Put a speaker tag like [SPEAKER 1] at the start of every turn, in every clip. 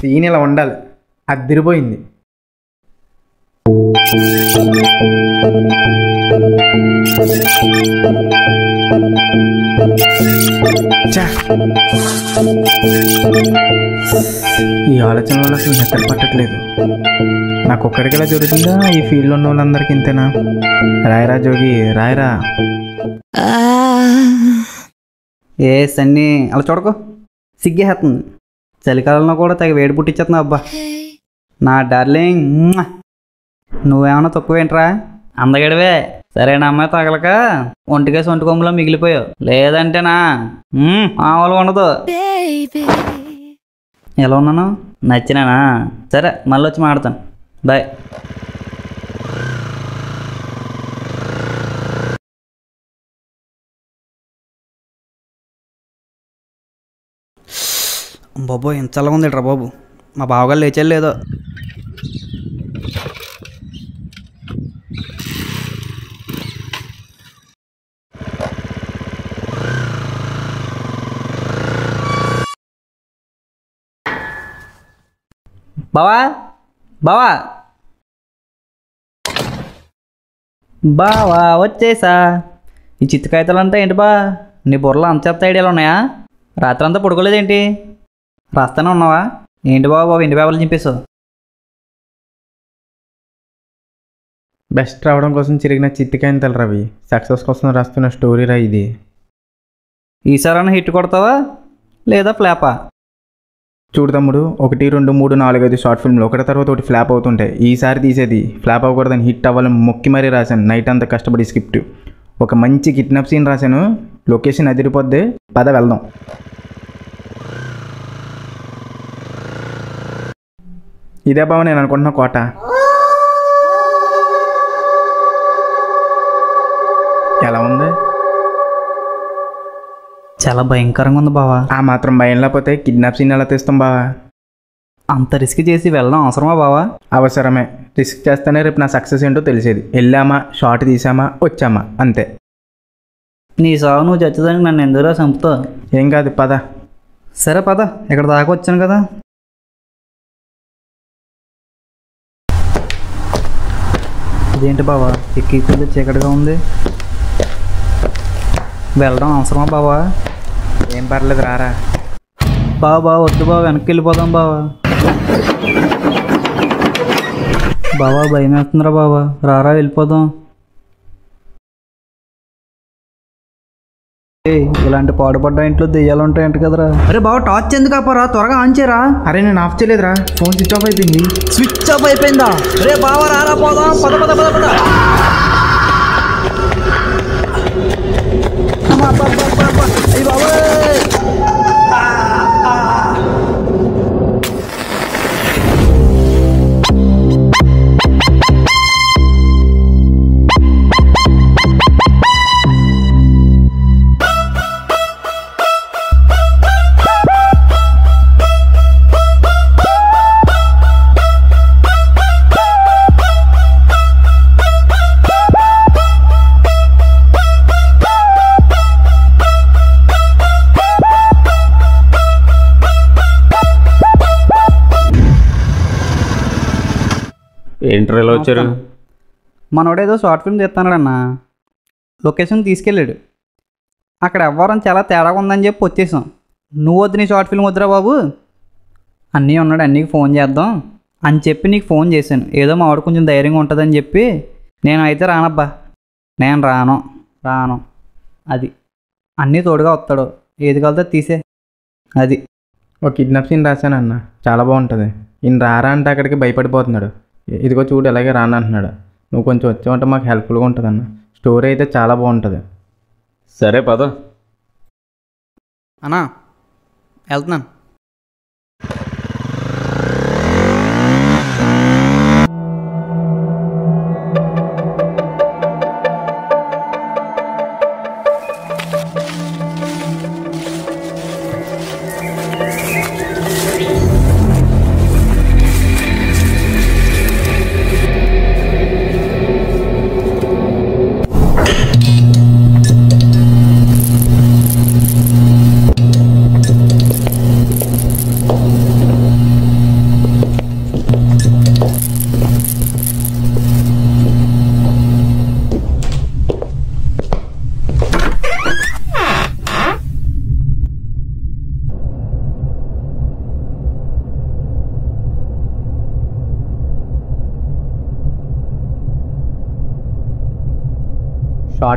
[SPEAKER 1] Scene ఇలా ఉండాలి. అదిరిపోయింది ఛా. ఈ ఆలోచన వల్ల అసలు నిద్ర పట్టట్లేదు. నాకు ఒక్కడికి ఇలా జరుగుతుందా ఈ ఫీల్డ్లో ఉన్న వాళ్ళందరికీ ఇంతేనా? రాయరా జోగి. రాయరా
[SPEAKER 2] ఏ సన్ని అలా చూడకు. సిగ్గేస్తుంది. చలికాలంలో కూడా తెగ వేడి పుట్టించేస్తున్నావు అబ్బా. నా డార్లింగ్ నువ్వేమన్నా తక్కువేంట్రా? అందగడివే. సరేనా అమ్మాయి తగలక ఒంటికేసి ఒంటి కొమ్ములో మిగిలిపోయావు. లేదంటేనా మ్మ్, ఉండదు. ఎలా ఉన్నాను? నచ్చినానా? సరే మళ్ళీ వచ్చి మాడతాను బాయ్. బాబో ఎంత చల్లగా ఉంది రా బాబు. మా బావగారు లేచారు లేదో. బావా? బావా? బావా వచ్చేసా. ఈ చిత్తకాయతలు అంతా ఏంటి బా? నీ బుర్రలో అంత చెత్త ఐడియాలు ఉన్నాయా? రాత్రంతా పడుకోలేదేంటి? రాస్తానే ఉన్నావా? ఏంటి బాబు బాబు ఇంటి పేపర్లు చింపేసావు
[SPEAKER 1] బెస్ట్ రావడం కోసం చిరిగిన చిత్తికాయలు రవి. సక్సెస్ కోసం రాస్తున్న స్టోరీ రా ఇది.
[SPEAKER 2] ఈసారైనా హిట్ కొడతావా? లేదా ఫ్లాపా?
[SPEAKER 1] చూడు తమ్ముడు ఒకటి రెండు మూడు నాలుగు ఐదు షార్ట్ ఫిల్మ్లు ఒకటి తర్వాత ఒకటి ఫ్లాప్ అవుతుంటాయి ఈసారి తీసేది ఫ్లాప్ అవ్వకూడదని హిట్ అవ్వాలని మొక్కి మరీ రాశాను. నైట్ అంతా కష్టపడి స్క్రిప్ట్. ఒక మంచి కిడ్నాప్ సీన్ రాశాను. లొకేషన్ అదిరిపోద్ది. పద వెళ్దాం. ఇదే బావ నేను అనుకుంటున్న కోట. ఎలా ఉంది?
[SPEAKER 2] చాలా భయంకరంగా ఉంది బావా.
[SPEAKER 1] ఆ మాత్రం భయం లేకపోతే కిడ్నాప్ సీన్ ఎలా తీస్తాం బావా?
[SPEAKER 2] అంత రిస్క్ చేసి వెళ్ళడం అవసరమా బావా?
[SPEAKER 1] అవసరమే. రిస్క్ చేస్తేనే రేపు నా సక్సెస్ ఏంటో తెలిసేది. వెళ్ళామా? షార్ట్ తీసామా వచ్చామా? అంతే.
[SPEAKER 2] నీ సాగు నువ్వు చచ్చేదానికి నన్ను ఎందుకురా చంపుతావు?
[SPEAKER 1] ఏం కాదు పద.
[SPEAKER 2] సరే పద. ఇక్కడ దాకా వచ్చాను కదా. ఇదేంటి బావా? ఎక్కి కొద్ది చీకటిగా ఉంది. వెళ్ళడం అవసరమా బావా?
[SPEAKER 1] ఏం పర్లేదు రారా.
[SPEAKER 2] బావా బావ వద్దు బావ వెనక్కి వెళ్ళిపోదాం బావా. బావా భయం వేస్తుందిరా బావా. రారా వెళ్ళిపోదాం. ఇలాంటి పాడుపడ్డ ఇంట్లో దెయ్యాలు ఉంటాయంట కదరా. అరే బావ టార్చ్ ఎందుకు ఆపరా? త్వరగా ఆన్ చేయరా?
[SPEAKER 1] అరే నేను ఆఫ్ చేయలేదురా. ఫోన్ స్విచ్ ఆఫ్ అయిపోయింది.
[SPEAKER 2] స్విచ్ ఆఫ్ అయిపోయిందా? రే బావ రారా పోదాం. పద పద పద పద.
[SPEAKER 3] ఇంటర్వ్యూలో వచ్చారు.
[SPEAKER 2] మనోడేదో షార్ట్ ఫిల్మ్ తీస్తున్నాడన్న లొకేషన్ తీసుకెళ్ళాడు. అక్కడ ఎవ్వరం చాలా తేడాగా ఉందని చెప్పి వచ్చేసాం. నువ్వు వద్దు నీ షార్ట్ ఫిల్మ్ వద్దురా బాబు. అన్నీ ఉన్నాడు అన్నీకి ఫోన్ చేద్దాం అని చెప్పి నీకు ఫోన్ చేశాను. ఏదో మా వాడు కొంచెం ధైర్యంగా ఉంటుందని చెప్పి నేను అయితే రానబ్బా. నేను రాను రాను. అది. అన్నీ తోడుగా వస్తాడు. ఏది కలితే తీసే. అది.
[SPEAKER 1] ఒక కిడ్నాప్ సీన్ రాశానన్న. చాలా బాగుంటుంది. ఈయన రారా అంటే అక్కడికి భయపడిపోతున్నాడు. ఇదిగో చూడు ఎలాగే రాను అంటున్నాడు. నువ్వు కొంచెం వచ్చావంటే మాకు హెల్ప్ఫుల్గా ఉంటుంది అన్న స్టోరీ అయితే చాలా బాగుంటుంది.
[SPEAKER 3] సరే పద.
[SPEAKER 2] అన్నా వెళ్తున్నాను.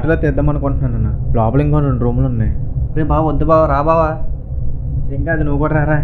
[SPEAKER 1] షార్ట్లో తీద్దాం అనుకుంటున్నాను అన్న లోపల ఇంకో రెండు రూములు ఉన్నాయి.
[SPEAKER 2] రే బావ వద్దు బావ రా బావా.
[SPEAKER 1] ఇంకా అది నువ్వు కూడా రారా.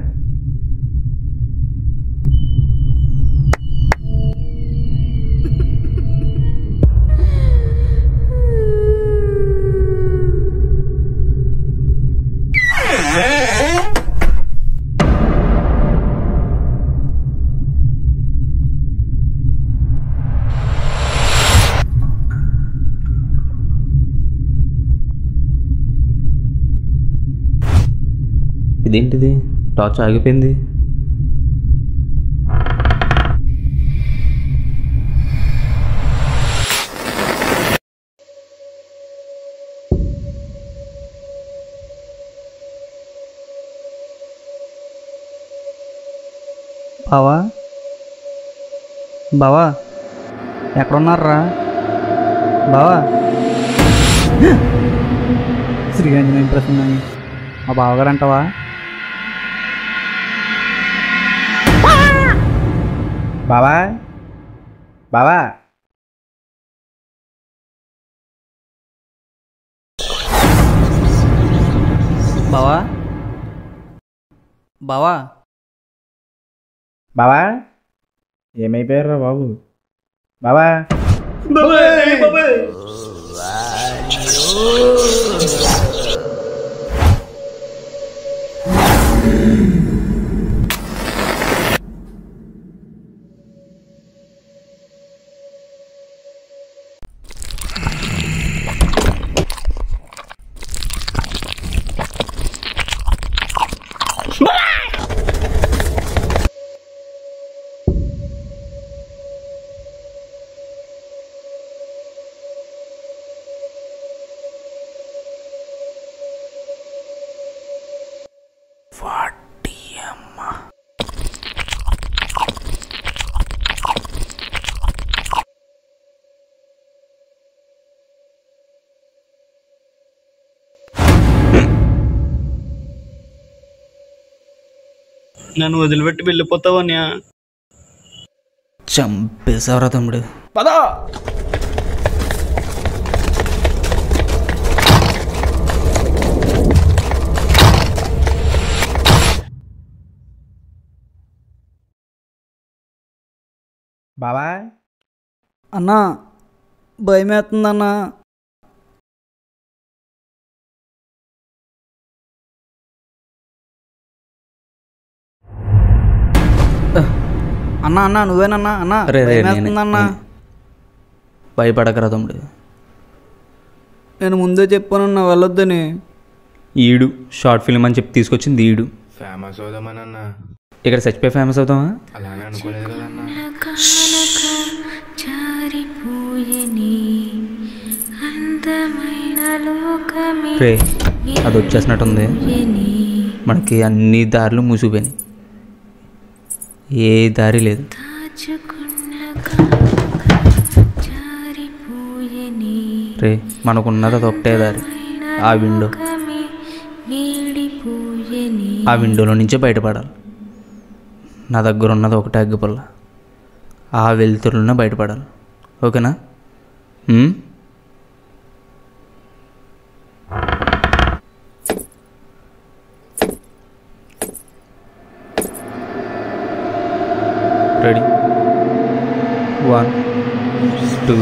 [SPEAKER 4] ఇదేంటిది టార్చ్ ఆగిపోయింది
[SPEAKER 2] బావా బావా ఎక్కడున్నారా బావా శ్రీ ఆంజనేయ ప్రసన్న మా బావగారు అంటావా
[SPEAKER 1] బావా బావా
[SPEAKER 2] బావా బావా
[SPEAKER 1] బావా ఏమైపోయారా బాబు బావా
[SPEAKER 2] నన్ను వదిలిపెట్టి వెళ్ళిపోతావా
[SPEAKER 4] చంపేశావరా తమ్ముడు.
[SPEAKER 1] బావా
[SPEAKER 2] అన్నా భయం అన్నా అన్నా నువ్వేనన్నా? అన్నా
[SPEAKER 4] రే రే
[SPEAKER 2] భయం
[SPEAKER 4] నేనే,
[SPEAKER 2] వేస్తుందన్నా
[SPEAKER 4] నేనే. భయపడకరా తమ్ముడు
[SPEAKER 2] నేను ముందే చెప్పానన్నా వెళ్ళొద్దని.
[SPEAKER 4] ఈడు షార్ట్ ఫిల్మ్ అని చెప్పి తీసుకొచ్చింది ఈడు.
[SPEAKER 1] ఫేమస్ అవుదామనన్నా.
[SPEAKER 4] ఇక్కడ చచ్చిపోయి ఫేమస్ అవుతామా
[SPEAKER 1] అలానే అనుకోలేదు కదన్నా.
[SPEAKER 5] జారిపోయని అందమైన లోకమే
[SPEAKER 4] రే అది వచ్చేసినట్టుంది. మనకి అన్ని దారులు మూసిపోయినాయి. ఏ దారి లేదు. రే మనకున్నది అది ఒకటే దారి. ఆ విండో. ఆ విండోలో నుంచే బయటపడాలి. నా దగ్గర ఉన్నది ఒకటే అగ్గిపల్ల. ఆ వెలుతురులోనే బయటపడాలి. ఓకేనా? టూ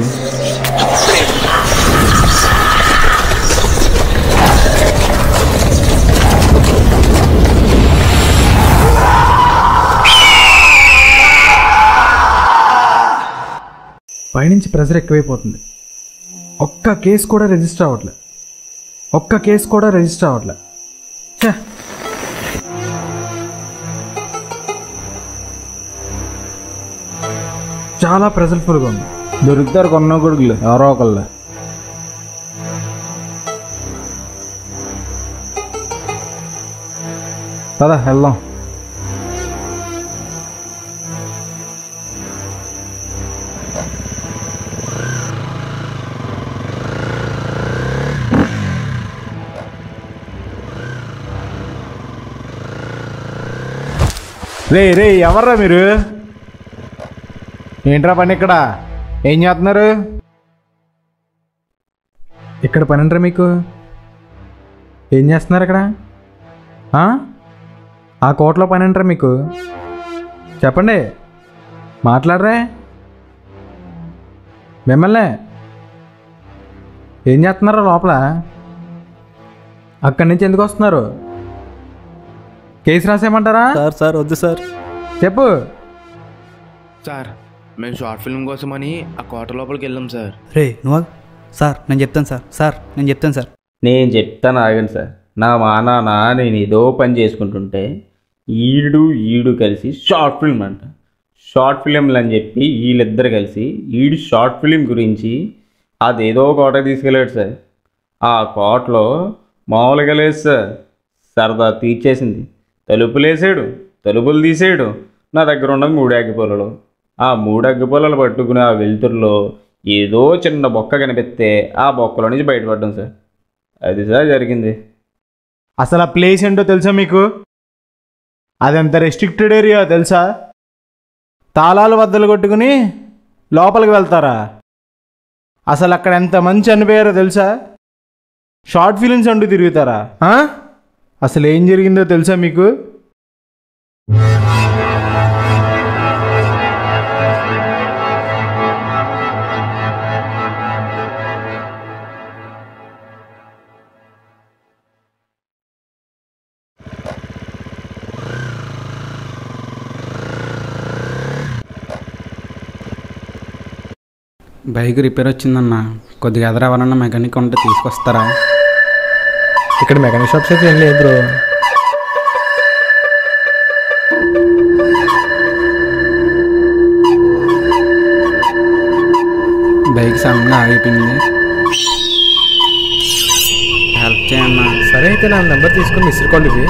[SPEAKER 1] పైనుంచి ప్రెజర్ ఎక్కువైపోతుంది. ఒక్క కేసు కూడా రిజిస్టర్ అవ్వట్లే. ఒక్క కేసు కూడా రిజిస్టర్ అవ్వట్లే. చాలా ప్రెజర్ఫుల్గా ఉంది. దొరుకుతారు కొన్న కొడుకులు ఎవరో ఒకళ్ళు పద వెళ్దాం రే రే ఎవర్రా మీరు ఏంట్రా పని ఇక్కడ ఏం చేస్తున్నారు?
[SPEAKER 6] ఇక్కడ పని అంటారా మీకు. ఏం చేస్తున్నారు ఇక్కడ? ఆ? ఆ కోట్లో పని అంటారా మీకు. చెప్పండి. మాట్లాడరే. మిమ్మల్నే. ఏం చేస్తున్నారో లోపల? అక్కడి నుంచి ఎందుకు వస్తున్నారు? కేసు రాసేయమంటారా?
[SPEAKER 2] సార్ సార్ వద్దు సార్.
[SPEAKER 6] చెప్పు.
[SPEAKER 7] సార్ మేము షార్ట్ ఫిల్మ్ కోసమని ఆ కోట లోపలికి వెళ్ళాం సార్.
[SPEAKER 2] రే నువ్వు. సార్ నేను చెప్తాను సార్. సార్ నేను చెప్తాను సార్.
[SPEAKER 4] నేను చెప్తాను ఆగండి సార్. నా మా నాన్న నేను ఏదో పని చేసుకుంటుంటే ఈడు ఈడు కలిసి షార్ట్ ఫిల్మ్ అంట. షార్ట్ ఫిలింలు అని చెప్పి వీళ్ళిద్దరు కలిసి ఈడు షార్ట్ ఫిలిం గురించి అదేదో కోట తీసుకెళ్ళాడు సార్. ఆ కోటలో మామూలుగా లేదు సార్. సరదా తీర్చేసింది. తలుపులు వేసాడు తలుపులు తీసాడు. నా దగ్గర ఉన్నది మూడు అగ్గిపుల్లలు ఆ మూడు అగ్గిపుల్లలు పట్టుకుని ఆ వెలుతురులో ఏదో చిన్న బొక్క కనిపిస్తే ఆ బొక్కలో నుంచి బయటపడ్డాం సార్. అది సార్ జరిగింది.
[SPEAKER 8] అసలు ఆ ప్లేస్ ఏంటో తెలుసా మీకు? అదంత రెస్ట్రిక్టెడ్ ఏరియా తెలుసా? తాళాలు వద్దలు కొట్టుకుని లోపలికి వెళ్తారా? అసలు అక్కడ ఎంత మంచి అనిపోయారో తెలుసా? షార్ట్ ఫిలిమ్స్ అంటూ తిరుగుతారా? అసలు ఏం జరిగిందో తెలుసా మీకు?
[SPEAKER 5] బైక్ రిపేర్ వచ్చిందన్న కొద్దిగా ఎదర ఎవరన్నా మెకానిక్ ఉంటే తీసుకొస్తారా?
[SPEAKER 6] ఇక్కడ మెకానిక్ షాప్స్ అయితే ఏం లేదు బ్రో.
[SPEAKER 5] బైక్ సడన్గా ఆగిపోయింది. హెల్ప్ చేయన్న
[SPEAKER 6] సరే అయితే నా నెంబర్ తీసుకుని మిస్డ్ కాల్ ఇవి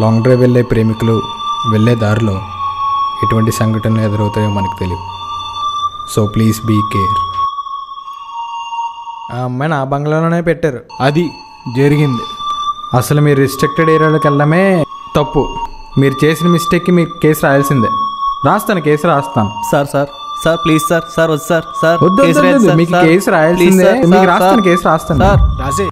[SPEAKER 6] లాంగ్ డ్రైవ్ వెళ్ళే ప్రేమికులు వెళ్ళే దారిలో ఎటువంటి సంఘటనలు ఎదురవుతాయో మనకు తెలియదు సో ప్లీజ్ బీ కేర్ ఆ అమ్మాయిని ఆ బంగ్లాలోనే పెట్టారు.
[SPEAKER 8] అది జరిగింది.
[SPEAKER 6] అసలు మీరు రిస్ట్రిక్టెడ్ ఏరియాలోకి వెళ్ళడమే తప్పు. మీరు చేసిన మిస్టేక్కి మీకు కేసు రాయాల్సిందే. రాస్తాను కేసు రాస్తాను.
[SPEAKER 2] Sir sir sir please sir sir వద్దు సార్ సార్
[SPEAKER 6] వద్దు, మీకు. కేసు రాయాల్సిందే. మీకు రాస్తాను. కేసు రాస్తాను.
[SPEAKER 2] సార్.
[SPEAKER 8] రాసే